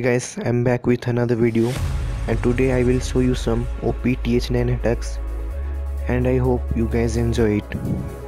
guys i'm back with another video and today i will show you some op th9 attacks and i hope you guys enjoy it